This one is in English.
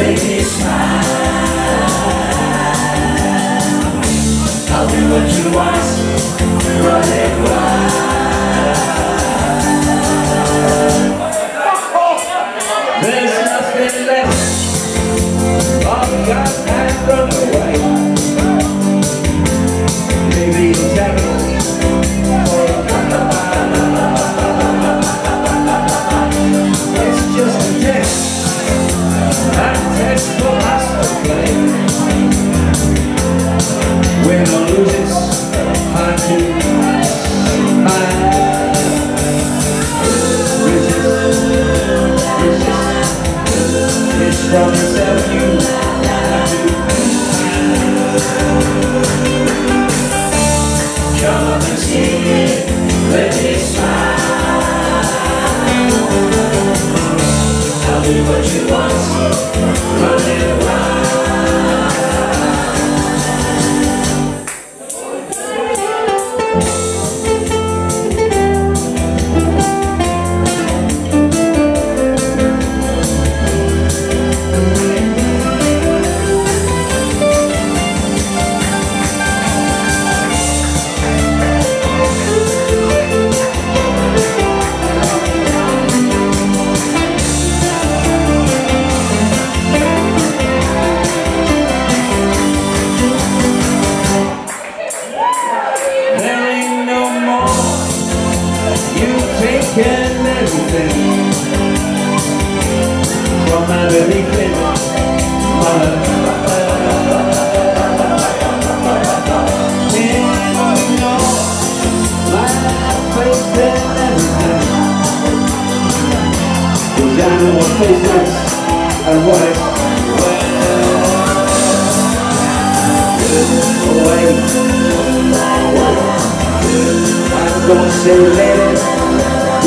baby. Amen. and everything From my very thing I know what faith is and what it well. Away. I'm gonna say later.